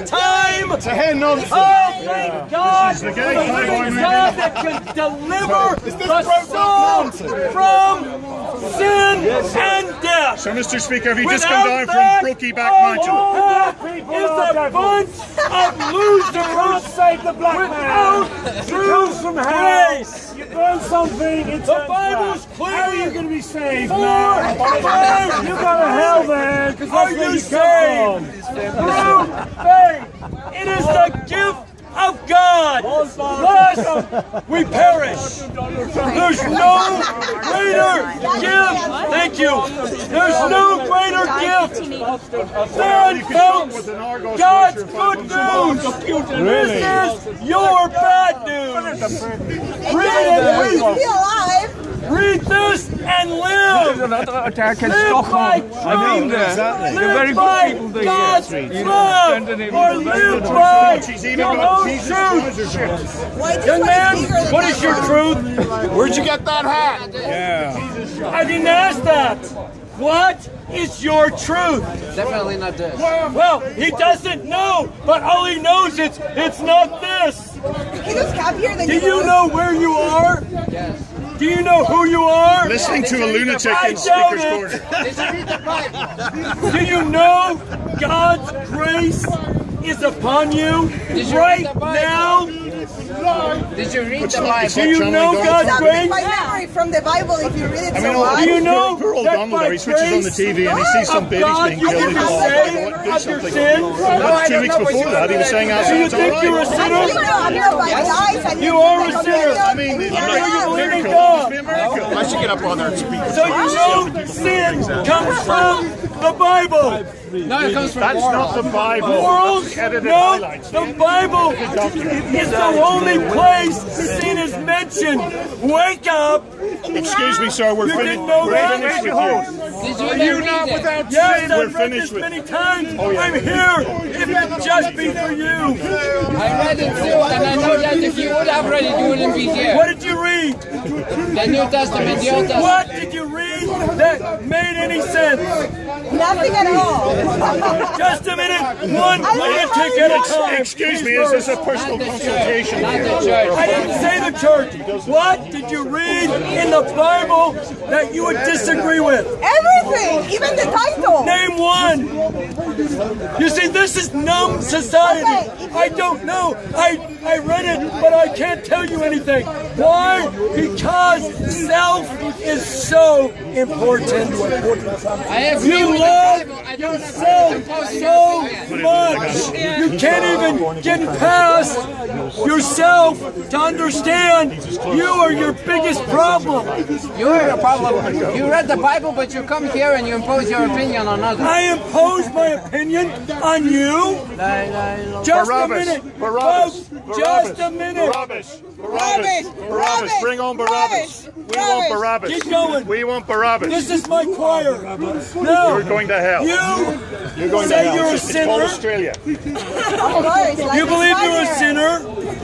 the time. It's a hen nonsense. Oh, thank God! This is the for gay the Playboy living movie. God that can deliver the broke soul from sin and death. So, Mr. Speaker, have you just come down that, from Brookie back oh, all Manchel? Oh, that is a bunch of losers save the black without man. true comes from hell. grace. You burn something, it The Bible's clear. How are you going to be saved, man? You go to hell then, because Are where you you saved? Through faith. It is the gift of God. Lest we perish. There's no greater gift. Thank you. There's no greater gift than folks, God's good news. This is your bad news. Read it. Be. Read this and live. Daar kan Live toch by gewoon. I mean, truth. the, the Live very by good people there. God's yes. love. Or live by She's your own truth. Christ. Young man, is bigger than what that is your truth? Where'd you get that hat? Yeah. I didn't ask that. What is your truth? Definitely not this. Well, he doesn't know, but all he knows is it's not this. He looks happier than Do you. you know where you are? Yes. Do you know who you are? Listening to a lunatic in doubt Speaker's. Corner. Did you read the Bible? Do you know God's grace is upon you right read the Did you read the Bible? Do you know God's grace? is by memory from the Bible if you read it I so much. Do you know poor old that Donald by there, he switches on the grace TV and he sees some of babies God being you killed. can He be goes, saved "Oh, do of your something." two weeks before that, he was saying, Do you think you're a sinner? Actually, no, I'm not by guys. I You are a sinner. I mean, and it's get you out. believe in. God. Must be a miracle. I should get up on there and speak. So you know sin comes from the Bible. No, it comes from That's morals. not the Bible. Morals? No, the Bible is the only place sin is mentioned. Wake up. Excuse me, sir. We're, You fin- didn't know we're that? finished with you. Did you even read it? Yes, We're I've read finished this with- many times. Oh, I'm here if it just be for you. I read it too, and I know that if you would have read it, you wouldn't be here. What did you read? The New Testament, the Old Testament. What did you read that made any sense? Nothing at all. Just a minute. One lunatic at a time. Excuse me, is this a personal consultation? church. Not the I didn't say the church. What did you read in the Bible that you would disagree with? Everything, even the title. Name one. You see, this is numb society. I don't know. I, I read it, but I can't tell you anything. Why? Because self is so important. I agree You with love the Bible. Yourself so much. You can't even get past yourself to understand you are your biggest problem. You're a problem. You read the Bible, but you come here and you impose your opinion on others. I impose my opinion on you. Just a minute. Barabbas. Folks, just a minute. Barabbas. Barabbas. Barabbas. Barabbas. Bring on Barabbas. We want Barabbas. Keep going. We want Barabbas. This is my choir. No! You're going to hell. You You're going say to hell. you're a It's called sinner. Australia. Course. You believe you're a sinner?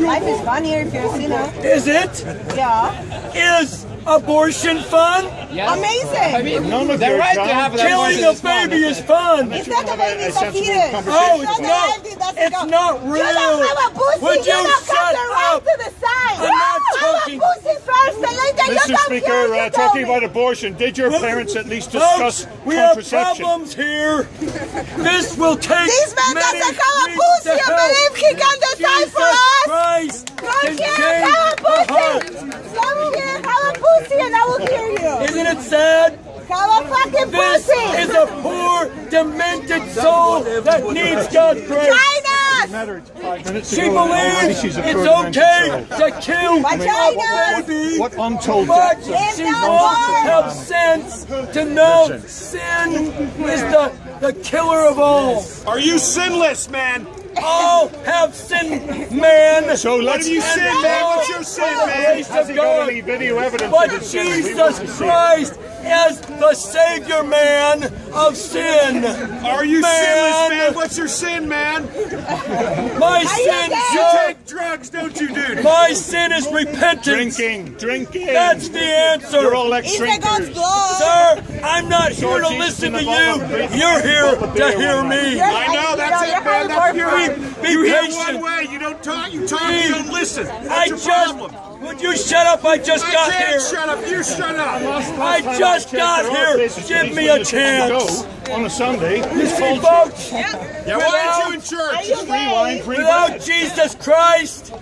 Life is funnier if you're a sinner. Is it? Yeah. Is abortion fun? Amazing. I mean, None of the your right to have an Killing a baby is fun. It's not the baby, it's a sensible fetus. conversation. Oh, it's not. baby, that's It's the- not You real. don't have a pussy, Would you, you don't shut come the right up? to the side. I'm not have talking- a pussy first and later you Mr. come Speaker, here, you uh, talking me. about abortion, did your parents at least Folks, discuss we have problems here. This will take This man many doesn't have a pussy to and believe he can decide for Jesus us. Christ Come can here, change have a the heart. pussy. Come here, have a pussy and I will hear you. Isn't it sad? Have a fucking This pussy. is a poor, demented soul that needs God's grace. China. She believes it's okay to kill Vagina. a baby, What untold but depth. she not won't right. have sense to know sin is the, the killer of all. Are you sinless, man? All have sinned, man. So let's. have you sinned, man? What's your sin, man? Grace Has he got God. any video evidence But of his sin? We want to Jesus. Christ is the Savior man of sin. Are you Man. sinless, man? What's your sin, man? My you sin, gay? You take drugs, don't you, dude? my sin is repentance. Drinking, drinking. That's the answer. You're all It's the God's ex-drinkers. Sir, I'm not here to listen to of all of you. You're here to hear me. I know, that's it, man. That's your Be You hear one way, you don't talk, you talk, Please. you don't listen. That's I your just. problem. Would you shut up? I just I got can't here. shut up, you shut up. I just got here. Give me a chance. On a Sunday. You see, folks, Yeah, why aren't you in church? you gay? without Jesus Christ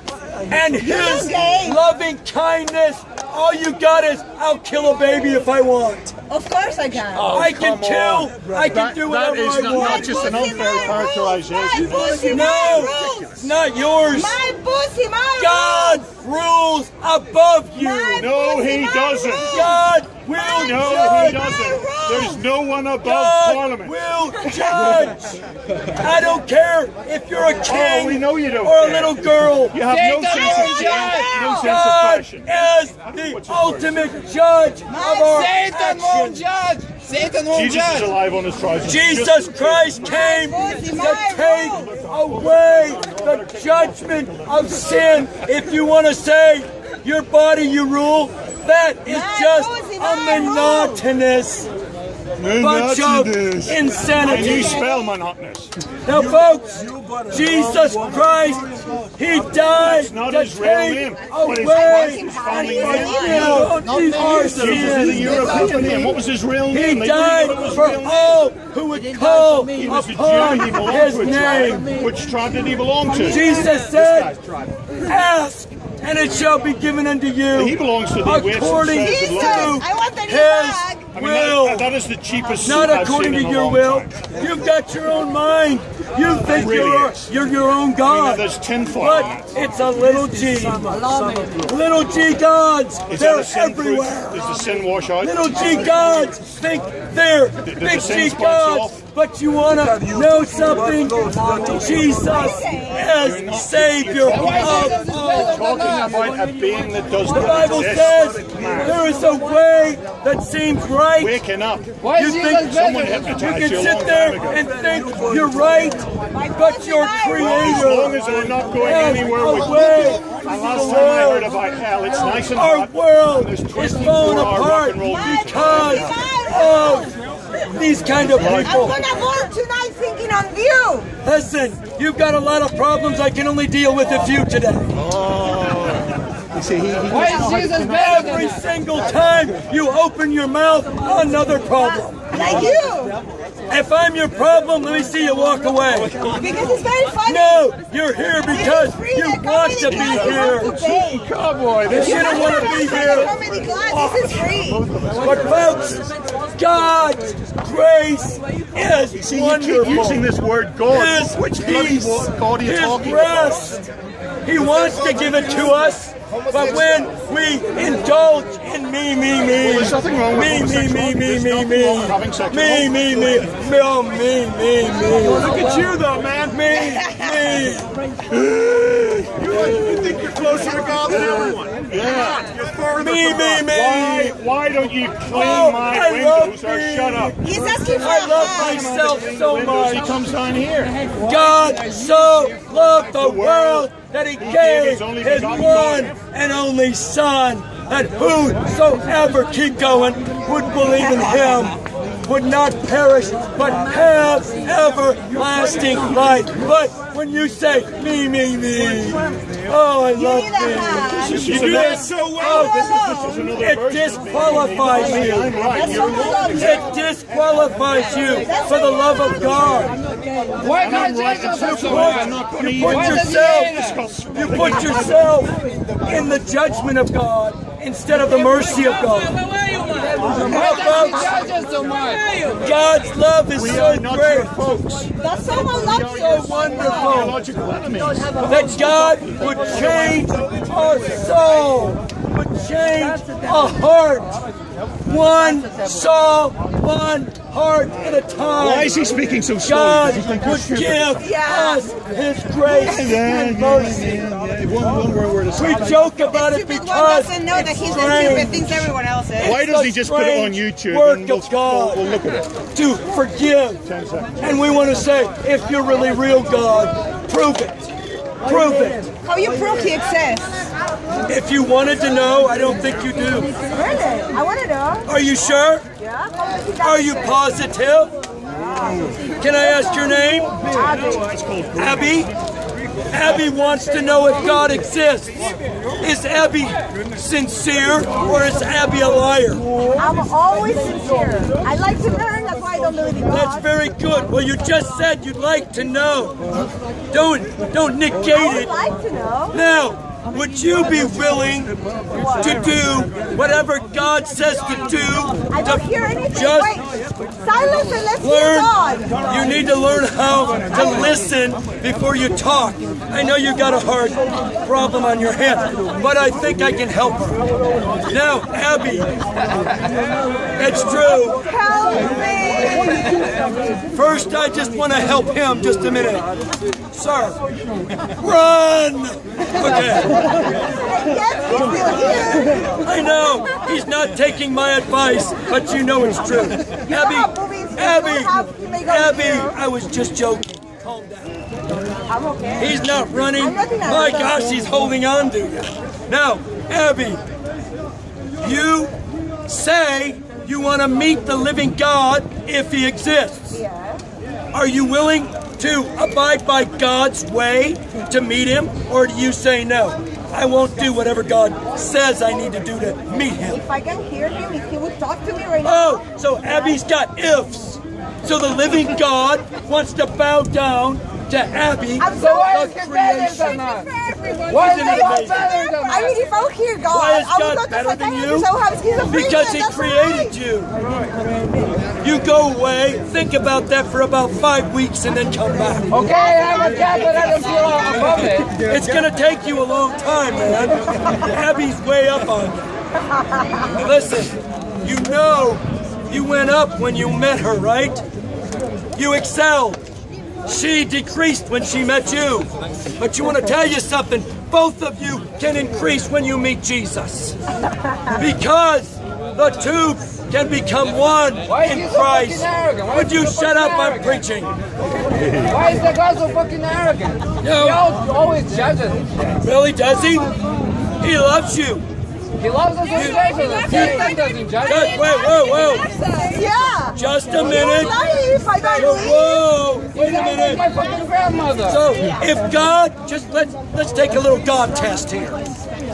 and His gay. loving kindness, all you got is I'll kill a baby if I want. Of course I can. Oh, I can kill. I can That- do that whatever I not- want. That is not just an pussy, unfair my rules. characterization. My pussy, No. my rules. It's not yours. My pussy, my God rules above you. My No, pussy, he my doesn't. rules. God will No, judge. he doesn't. There's no one above God Parliament. will judge. I don't care if you're a oh, king Oh, we know you don't or a care. little girl. You have no sense of judge. no sense of God passion. is the ultimate judge of our Satan won't actions. judge. Satan won't Jesus is alive on his trousers. Jesus Christ came to take away the judgment of sin. If you want to say your body you rule, that is just a monotonous bunch of insanity. Can you spell monotonous? Now, folks, Jesus Christ, He died not to his real take name, but his away his family our name. sin, our This is a sin. European name. What was his real name? They died didn't know his for all who would call He was a Jew. upon His name. Which tribe did he belong to? Jesus said, Ask, and it shall be given unto you. He belongs to the according and to says the I want the His bag. I mean, will. that, that is the cheapest Not suit I've according seen to in your will. time. You've got your own mind. You oh, think really you're, is. you're your own I mean, God. there's tinfoil But it's a little g. Little g gods. Is They're a sin proof? everywhere. Does the sin wash out? Little g gods think they're the big sin g gods. But you want to know something? Jesus is Savior of all. Talking about a being that does The not Bible exist. says there is a way that seems right. Waking up. Why You is think Jesus someone better? You hypnotized can sit there and think you're right, but your As creator long as we're not going has anywhere with way. And last time I heard about hell, it's nice and Our hot. world is 24 falling apart and roll music. because of these kind of people. I'm people. gonna go tonight thinking on you. Listen, you've got a lot of problems. I can only deal with a few today. Oh. Why is Jesus better than Every that? single time you open your mouth, another problem. Like you. If I'm your problem, let me see you walk away. Because it's very funny. No, you're here because This is free. you want to be here. have to pay. Cowboy, this You don't want to be here. This is free. But folks, God's grace is See, you keep using this word God. His Which bloody peace, God are you His talking about? rest. He wants to give it to us, but when we indulge in me, me, me, Well, there's nothing wrong with me, me, me, homosexuality. me, There's me, nothing me, wrong with having sex with me, me, me, me, oh, me, me, me. Look at you though, man. Me, me. You, you think you're closer to God than everyone. Yeah. You're farther Me, from me, God. me. Why, why don't you clean Oh, my I love windows or me. shut up? He's asking for I a love hug. myself so Windows, he much. comes down here. God so loved the world that he gave his only his begotten one and only Son, that whosoever keep going would believe in him would not perish but have everlasting life. But when you say me, me, me, oh, I You love need a hug. me. You do another- that so well. This is another It version of disqualifies you. right. That's You're someone wrong. loves It disqualifies you for the love of God. Why I'm can't right. Jesus I'm have so right. much? I'm not going to You put Why does he yourself, you put yourself in the judgment of God instead of the mercy of God. Why does he judge us so much? God's love is We so are not great, your folks. That someone loves so you. wonderful that God would change our soul, would change a heart, one soul, one heart at a time. Why is he speaking so slow? God Does he think would we're stupid? give Yeah. us His grace and mercy. One, one word, word We aside. joke about it Stupid one because doesn't know that he's a strange. stupid thinks everyone else is. Why does he just put it on YouTube work and we'll, of God. we'll, we'll look at it? to forgive. And we want to say, if you're really real God, prove it. Oh, prove it. How you prove he exists? If you wanted to know, I don't think you do. I want to know. Are you sure? Yeah? How does he Are you positive? Can I ask your name? Abby? Abby wants to know if God exists. Is Abby sincere or is Abby a liar? I'm always sincere. I like to learn, that's why I don't believe in God. That's very good. Well, you just said you'd like to know. Don't don't negate it. I would like to know. Now, would you be willing to do whatever God says to do? I don't hear anything. Just Wait, silence and let's hear learn. God. You need to learn how to listen before you talk. I know you got a hard problem on your hand, but I think I can help her. Now, Abby, it's true. Help me. First, I just want to help him just a minute. Sir, run! Okay, Yes, he's still here. I know he's not taking my advice, but you know it's true. Abby, how movies- you Abby, know how you make up Abby. I was just joking. Calm down. I'm okay. He's not running. My gosh, he's holding on to you. Now, Abby, you say you want to meet the living God if he exists. Are you willing to abide by God's way to meet him, or do you say no? I won't do whatever God says I need to do to meet him. If I can hear him, if he would talk to me right now. Oh, so Abby's got ifs. So the living God wants to bow down to Abby, I'm So why so is he better than us? everyone. Why is it amazing? I mean, if I would hear God, Why is I would God go to better than you? I would have schizophrenia. Because he created you. You go away, think about that for about five weeks, and then come back. Okay, I have a cat, but I don't feel above it. It's gonna take you a long time, man. Abby's way up on you. Listen, you know you went up when you met her, right? You excelled. She decreased when she met you. But you want to tell you something? Both of you can increase when you meet Jesus. Because the two can become one in Christ. fucking arrogant? Why Would you shut up? I'm preaching. Why is the guy so fucking arrogant? No. He always judges. Really, does he? He loves you. He loves us with judges. Satan doesn't judge us. wait, whoa, whoa. Yeah. Just a minute. life. I don't Whoa, whoa, wait a minute. my fucking grandmother. So, if God, just let's let's take a little God test here.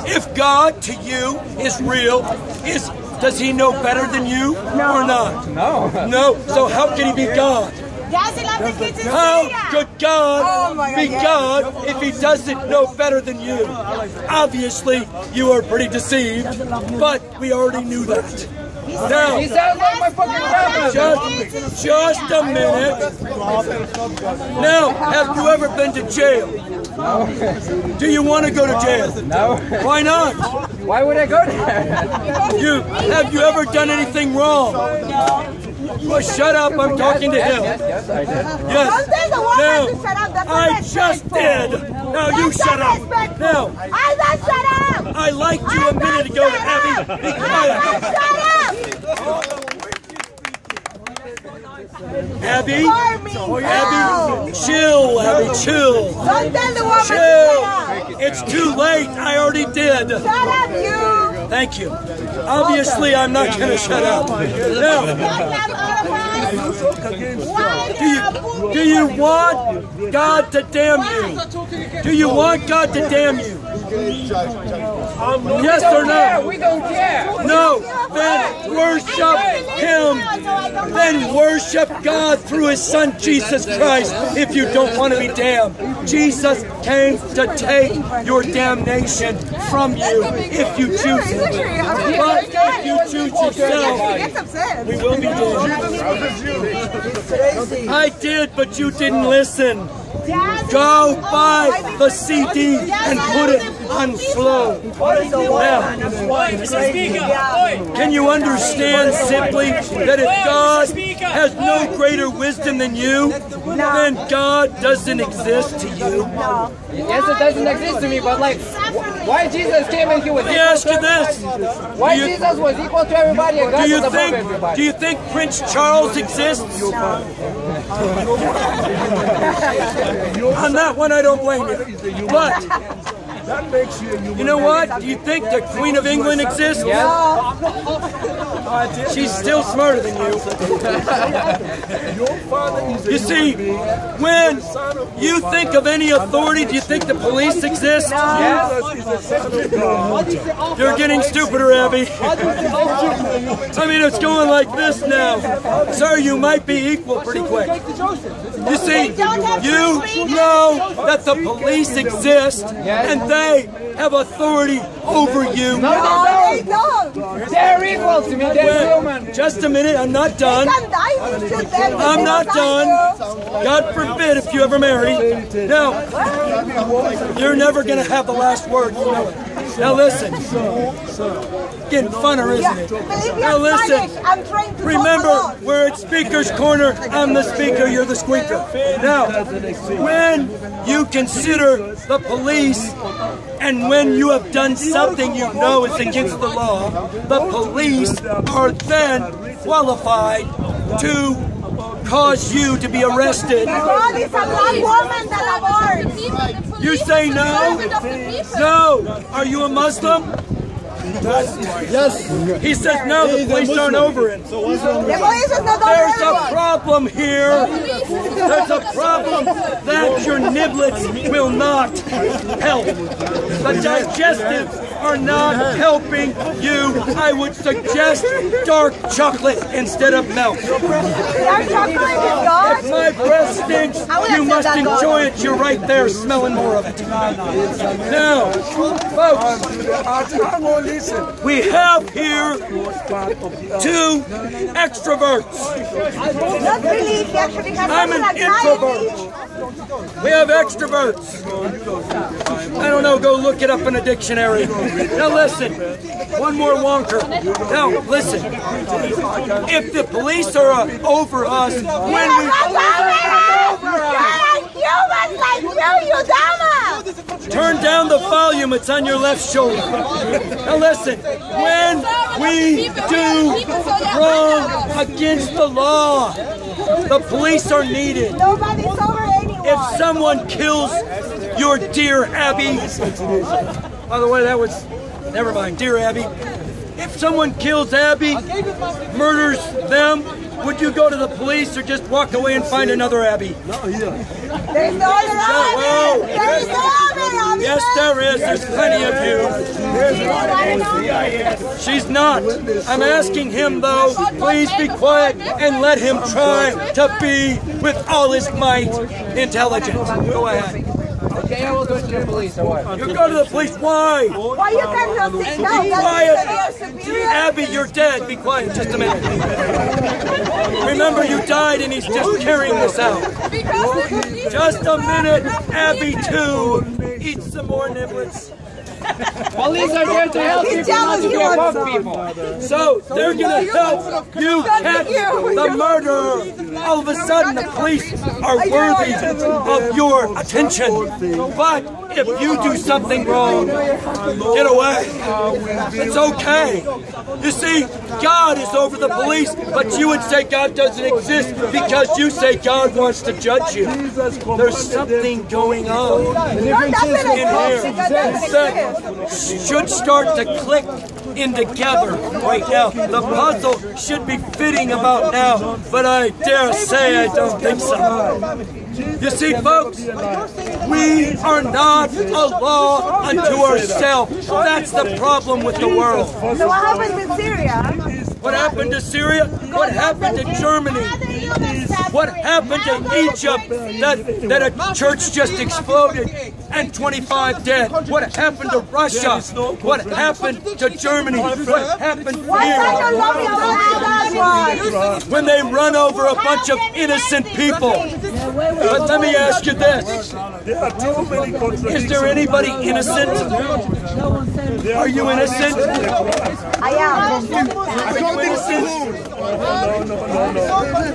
If God to you is real, is does He know better than you or not? no. No. So how can He be God? Guys, he loves the kids in How Syria. could God Oh my God, be yeah. God if He doesn't know better than you? Obviously, you are pretty deceived, but we already knew that. Now, like my fucking grandmother. Just, just a minute. Now, have you ever been to jail? Do you want to go to jail? No. Why not? Why would I go there? You have you ever done anything wrong? Well, shut up. I'm talking to him. yes, yes, I did. Yes. Don't tell the woman No. to shut up. That's I just did. Now you shut up. respectful. Now, I said shut up. I liked you a I minute ago, shut Abby. up. Be I quiet. shut up. Abby, For me. Oh, no. Abby, chill, Abby, chill. Don't tell the woman Chill. It's too late. I already did. Shut up, you. Thank you. Obviously, I'm not going to shut up. Now, do you, do you want God to damn you? Do you want God to damn you? Yes or no? we don't care. No. Then worship Him. Then worship God through His Son Jesus Christ if you don't want to be damned. Jesus came to take your damnation from you if you choose it. But if you choose yourself, we will be damned. I did, but you didn't listen. Go buy the CD and put it on slow. Now, can you understand simply that if God has no greater wisdom than you, then God doesn't exist to you? Yes, it doesn't exist to me, but like, wh- why Jesus came and he was Let me equal ask to you this. Why you- Jesus was equal to everybody and God Do you was above think everybody? do you think Prince Charles exists? On that one I don't blame you. But That makes you a human You know what? Do you think the Queen of England exists? Yeah. She's still smarter than you. Your father is a You see, when you think of any authority, do you think the police exist? Jesus is a son of God. You're getting stupider, Abby. I mean, it's going like this now. Sir, you might be equal pretty quick. You see, you know that the police exist and they have authority over you. No, they don't. They're equal to me. They're human. Just a minute, I'm not done. can die if you shoot them. I'm not done. God forbid if you ever marry. Now, you're never going to have the last word. You know it. Now listen. Getting funner, isn't it? Now listen. I'm trying to Remember, talk a lot. we're at Speaker's Corner. I'm the speaker, you're the squeaker. Now, when you consider the police and when you have done something you know is against the law, the police are then qualified to cause you to be arrested. God is a black woman that aborts. You say no? No. Are you a Muslim? Yes. He says no, the police aren't over it. The police is not There's a problem here. There's a problem that your niblets will not help. The digestives are not helping you. I would suggest dark chocolate instead of milk. Dark chocolate is God. If my breath stinks, you must enjoy it. You're right there smelling more of it. Now, folks, Hang on, listen. we have here two extroverts. Not really. He actually has I'm an anxiety. We have extroverts. I don't know, go look it up in a dictionary. Now listen, one more wonker. Now listen, if the police are uh, over us, when we turn down the volume, it's on your left shoulder. Now listen, when we do wrong against the law, the police are needed. Nobody's over. If someone kills your dear Abby, by the way, that was, never mind, dear Abby. If someone kills Abby, murders them, would you go to the police or just walk away and find another Abby? There's no other Whoa. option. There is no other option. Yes, there is. There's plenty of you. She's not. I'm asking him, though, please be quiet and let him try to be, with all his might, intelligent. Go ahead. Okay, I will go to the police or what? You go to the police. Why? Why you cannot sit down? Be That's quiet. superior, superior. Abby, you're dead. Be quiet just a minute. Remember, you died and he's just carrying this out. Just a minute, Abby, too. Eat some more niblets. Police are there to help people, not to he above people. So they're gonna help you catch the murderer. All of a sudden, the police are worthy of your attention. But if you do something wrong, get away. It's okay. You see, God is over the police, but you would say God doesn't exist because you say God wants to judge you. There's something going on in here God doesn't exist. that should start to click in together right now. The puzzle should be fitting about now, but I dare say I don't think so. You see, folks, we are not a law unto ourselves. That's the problem with the world. So what happened with Syria? What happened to Syria? What happened to Germany? What happened to Egypt that, that a church just exploded and 25 dead? What happened to Russia? What happened to Germany? What happened here? you love your own When they run over a bunch of innocent people. But let me ask you this. There are too many contradictions. Is there anybody innocent? Are you innocent? I am. Are you innocent?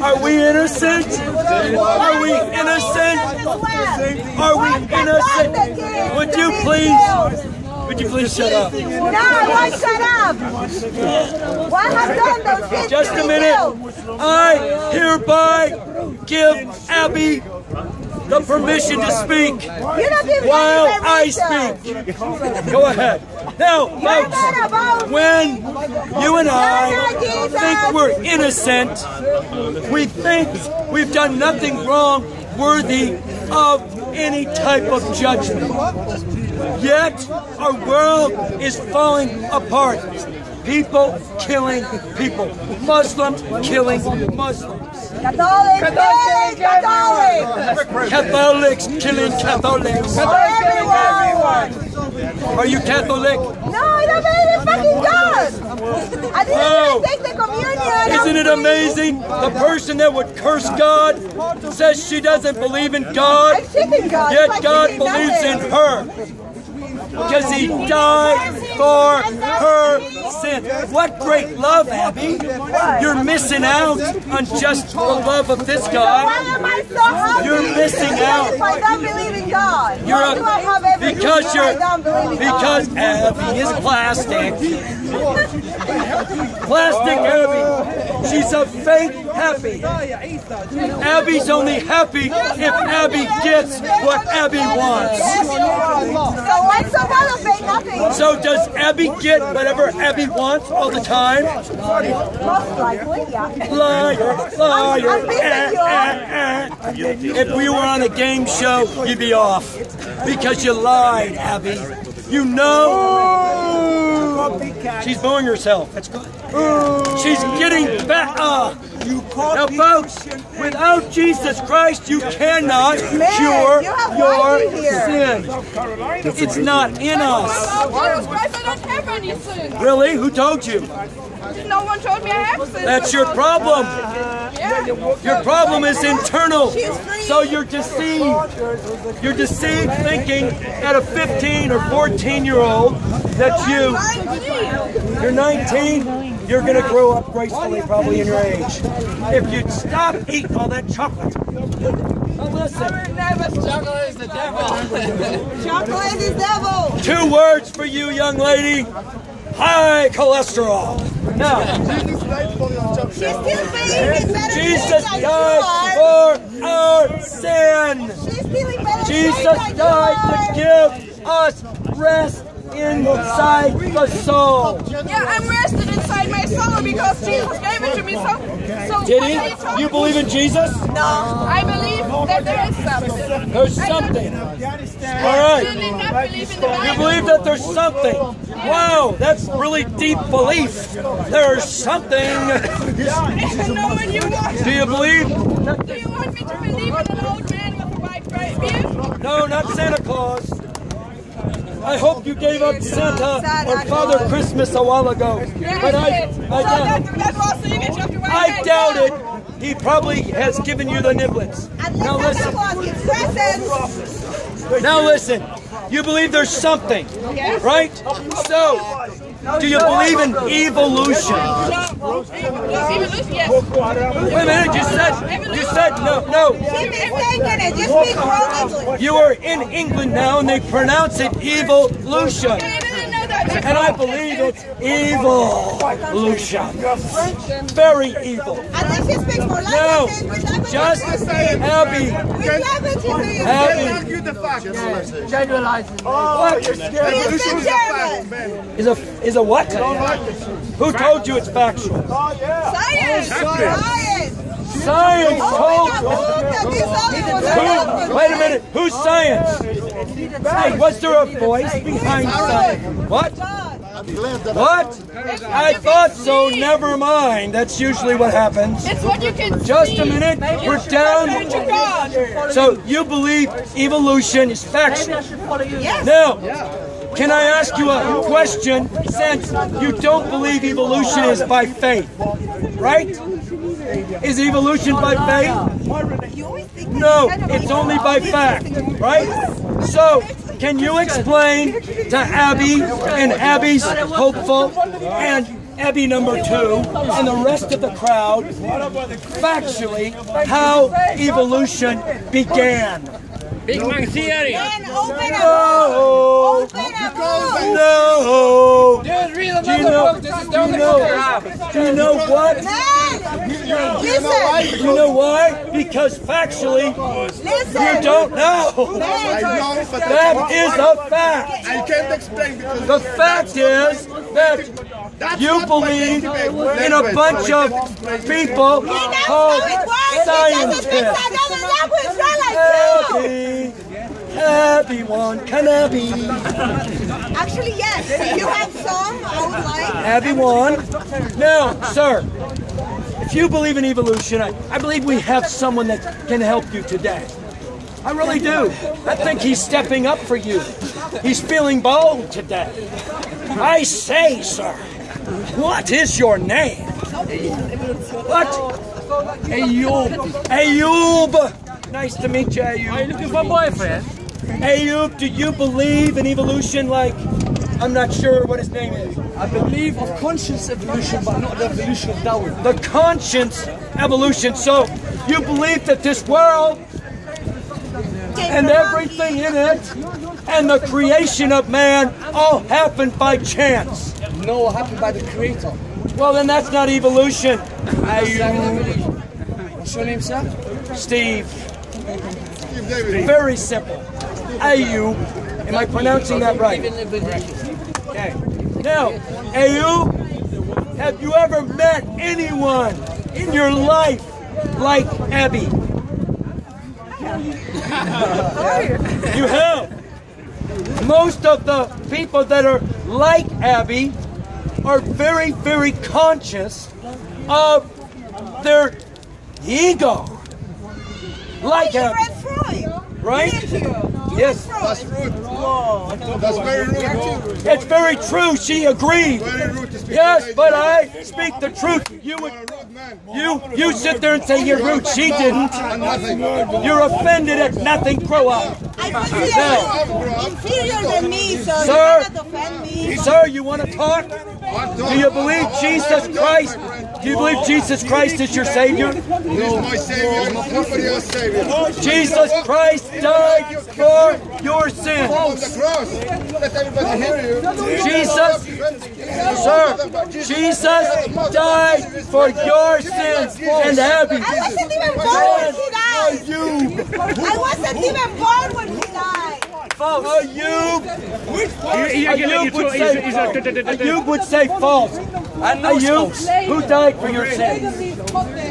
Are we innocent? Are we innocent? Are we innocent? Would you please, would you please shut up? No, I won't shut up. What have done those kids Just a minute. I hereby give Abby the permission to speak You don't give me while I speak. Go ahead. Now, folks, when you and I You're not Jesus. think we're innocent, we think we've done nothing wrong worthy of any type of judgment. Yet, our world is falling apart. People killing people. Muslims killing Muslims. Catholics, Catholic, Catholic. Catholics killing Catholics. Everyone. Are you Catholic? No, I don't believe in fucking God. I didn't Oh. even take the communion. Isn't it amazing? The person that would curse God says she doesn't believe in God, I shit in God. yet God believes in her. Because he died for her sin. What great love, Abby. You're missing out on just the love of this God. am I so happy? You're missing out. If I don't believe in God. You're Why do I have everything because you're I don't believe in because Abby is plastic. Plastic Abby. She's a fake happy. Abby's only happy if Abby gets what Abby wants. So what's problem? Say nothing. So does Abby get whatever Abby wants all the time? Most likely, yeah. Liar, liar. I'm eh, eh, eh. If we were on a game show, you'd be off. Because you lied, Abby. You know. She's booing herself. That's good. She's getting back. Uh, now, folks, without Jesus Christ, you cannot cure you your sin. It's not in us. Jesus Christ, I don't have any sin. Really? Who told you? No one told me I have sin. That's your problem. Yeah. Your problem is internal. So you're deceived. You're deceived thinking at a 15 or 14 year old that you, you're 19, you're going to grow up gracefully probably in your age. If you'd stop eating all that chocolate. Listen, Chocolate is the devil. Chocolate is the devil. two words for you, young lady. High cholesterol. Now, She's still believing better Jesus than you died are. for our sin. She's stealing better Jesus things than you died to give us rest inside the soul. Yeah, I'm rested inside my soul because Jesus gave it to me. So, so Did you he? You believe in Jesus? No. I believe that there is something. There's something. All right. really not believe in the Bible. You believe that there's something. Wow, that's really deep belief. There's something. Don't know what you. Do you believe? Do you want me to believe in an old man with a white beard? No, not Santa Claus. I hope you gave up Santa or Father Christmas a while ago. But I, I so doubt, that, that was the image of the white I doubt it. He probably has given you the niblets. Now listen, listen. Claus, it's presents. Now listen, you believe there's something, right? So, do you believe in evolution? Evolution, yes. Wait a minute, you said, you said no, no. She's mistaken it. Just speak English. You are in England now and they pronounce it evolution. I didn't know that. And I believe it's evolution. Very evil. Unless she speaks more No, languages, which languages just you say? Abby. Which languages do you Abby. Argue the. What? speak? You speak Is a is a what? Who told you it's factual? oh Science. Science. Science Oh told my God, look at this Hollywood. Who? Wait a minute. Who's science? Hey, was there a voice behind science? What? What? I thought so. Never mind. That's usually what happens. It's what you can Just a minute. We're down. So you believe evolution is factual? Yes. Now, can I ask you a question? Since you don't believe evolution is by faith, right? Is evolution by faith? You always think that No, it's only by fact, right? So, can you explain to Abby and Abby's hopeful and Abby number two and the rest of the crowd factually how evolution began? Big Bang Theory. Then open a book. No, Open a no. Just read Do you another know? book. This is Do the you only book I know? have. Do you know what? Man, Listen, You know why? Because factually, you don't know. Know, That is a fact. I can't explain because The fact is that you believe in a bunch of people called how it works. He doesn't speak scientists. Another language, not like. Happy, happy cannabis. Actually, yes. If you have some, I would like. Happy one. Now, sir, if you believe in evolution, I, I believe we have someone that can help you today. I really do. I think he's stepping up for you. He's feeling bold today. I say, sir, what is your name? What? Ayub. Ayub. Nice to meet you, Ayub. Are you looking for a boyfriend? Ayub, do you believe in evolution like, I'm not sure what his name is. I believe of conscious evolution, but not the evolution of Darwin. the conscience evolution. So you believe that this world and everything in it and the creation of man all happened by chance. No, what happened by the Creator. Well, then that's not evolution. What's your name, sir? Steve. Very simple. Ayub. Am I pronouncing that right? Okay. Now, Ayub, have you ever met anyone in your life like Abby? You have. Most of the people that are like Abby are very, very conscious of their ego. Like Abby, read Freud. right? Thank you. Yes, that's rude. That's very rude. it's very true. She agreed. Very rude to speak. Yes, but. I speak the truth. You would, You're a rude man. you, you sit there and say you're rude. She didn't. You're offended at nothing. Grow up. I consider you inferior than me, so Sir. you cannot offend me. Sir, you want to talk? Do you believe Jesus Christ? Do you believe Jesus Christ is your Savior? He's my savior. Nobody else savior. Jesus Christ died for your On sins. the cross. Let everybody hear you. Jesus, sir, Jesus died for your sins and Abby. I wasn't even born when he died. I wasn't even born when he died. False. Ayub, Ayub would say false. Ayub would say false. Ayub, who died for your sins?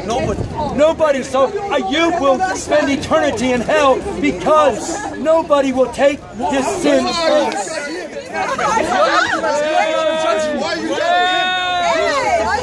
Nobody. Nobody. So Ayub will spend eternity in hell because nobody will take his sins first. Why you Hey, oh,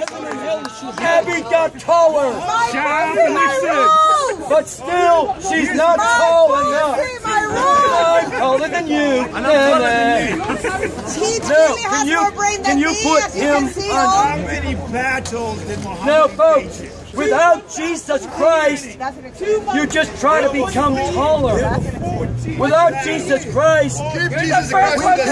hola. Abby got taller, My rules, but still she's not tall enough. I'm taller than you. And I'm He Now, clearly can has you more brain can you me, put as you can see, on? oh. many battles did Muhammad Now, folks, without Jesus Christ, That's an excuse. you just try to become taller. Without Jesus Christ, keep Jesus Christ we on the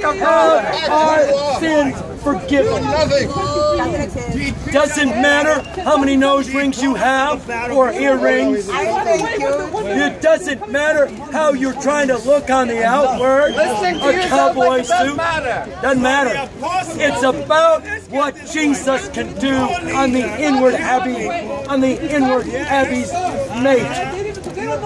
cannot side? our sins forgiven. Nothing. That's an excuse. Doesn't matter how many nose rings you have or earrings. I thank you. It doesn't matter how you're trying to look on the outward. A cowboy suit. Doesn't matter. It's about what Jesus can do on the inward Abby, on the inward Abby's mate.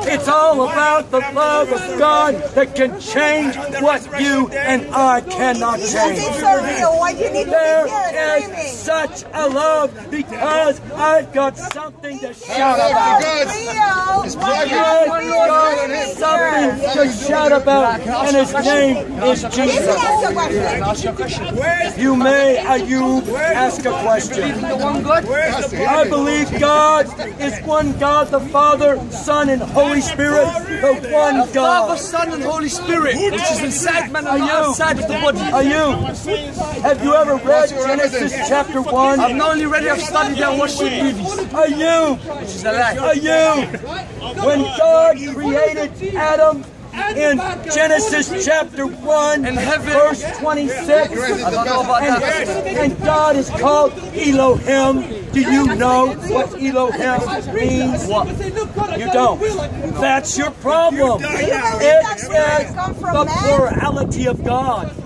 It's all about the love of God that can change what you and I cannot Because change. it's so real. Why do you need to There is such a love because I've got something to shout about. God. Real. Why I've got something to shout about, and his name is Jesus. ask a question. You may, uh, Ayub, ask a question. I believe God is one God, the Father, Son, and Holy Spirit, the one God. Father. Son, and Holy Spirit, which is inside man and Are you? outside of the body. Are you? have you ever read Genesis chapter 1? I've not only read it, I've studied it and watched the movies. Ayub, Which is a lie. Ayub, when God created Adam in Genesis chapter 1, In heaven. verse 26, I don't know about and, that. and God is called Elohim. Do you know what Elohim means? What? You don't. That's your problem. It is the plurality of God.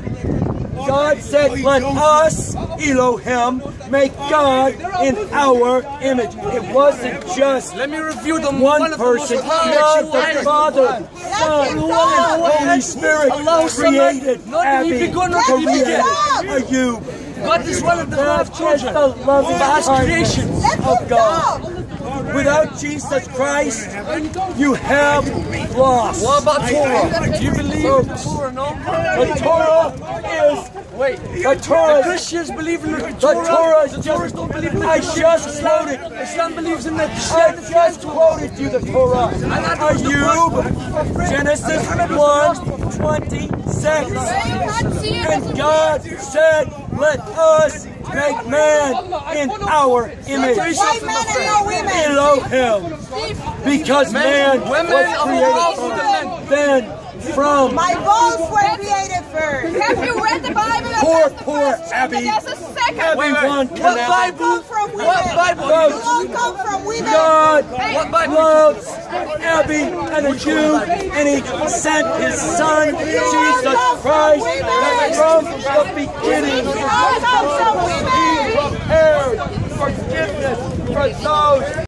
God said, let us Elohim, make God in our image. It wasn't just Let me review them. one person. God the Father, Son, and Holy Spirit created not to be Abby, begun, to be Korea, beget. Ayub. God is one of the is children. the loving Vast kindness creation. Of God. Go. Without Jesus Christ, you have lost. What about Torah? Do you believe in the Torah, no? The Torah is Wait. the Torah. Christians believe in the The Torah. Torah is the just. Torahs don't believe in the I Christians. just quoted. Islam believes in the I just quoted you the Torah. Ayub, Genesis 1, 26. And God said, let us make man in our image. White men and no women. Elohim. Because man women was created also the men. then from My bones were created first. Have you read the Bible? Poor, the poor first Abby. There's a second. everyone What connected. Bible? Come from women. What Bible? You all come from women. God What Bible? loves Abby and a Jew, and He sent His Son, Jesus Christ, that from the beginning You all come from women. He prepared forgiveness for those